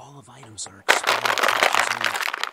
All of items are expired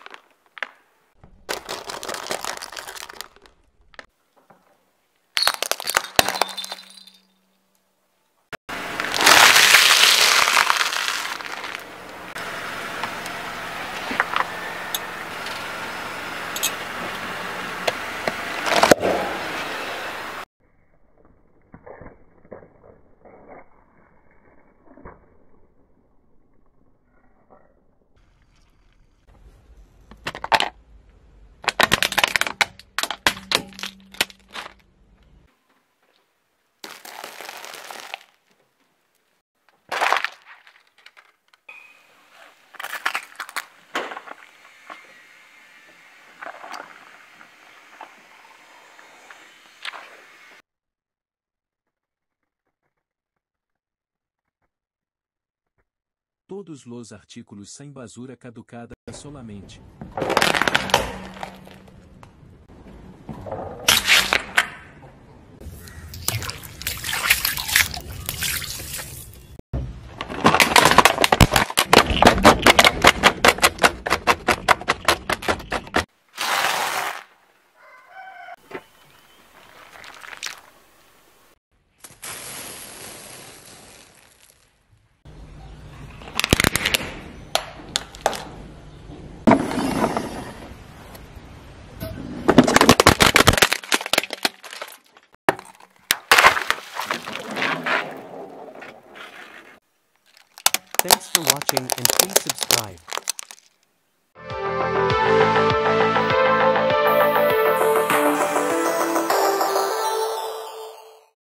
Todos los artículos sem basura caducada solamente. Thanks for watching and please subscribe.